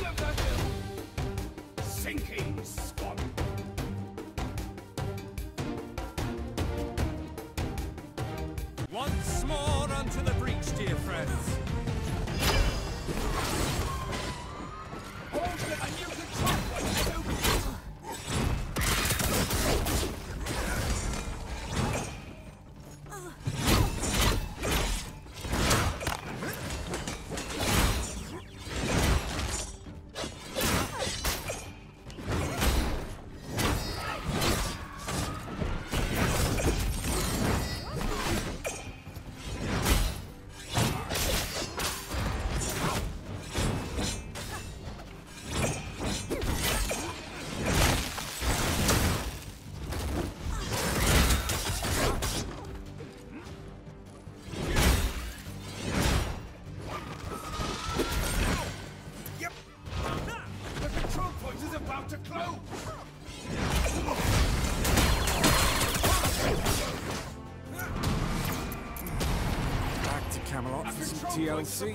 King of the hill! Sinking squad! Once more unto the breach, dear friends. Camelot for some TLC.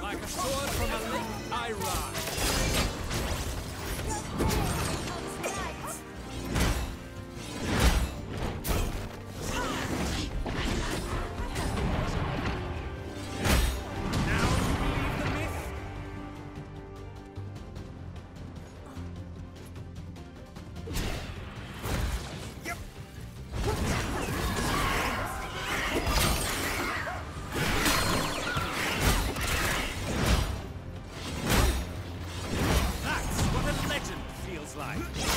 Like a sword from a. life.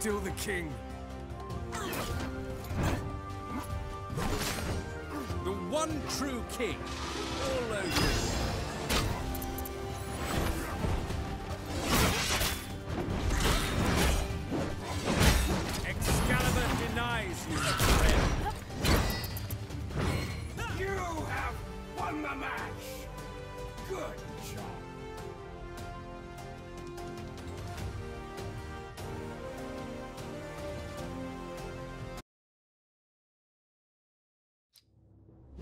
still the king. The one true king. All over. You have won the match! Good job!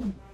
Mm-hmm.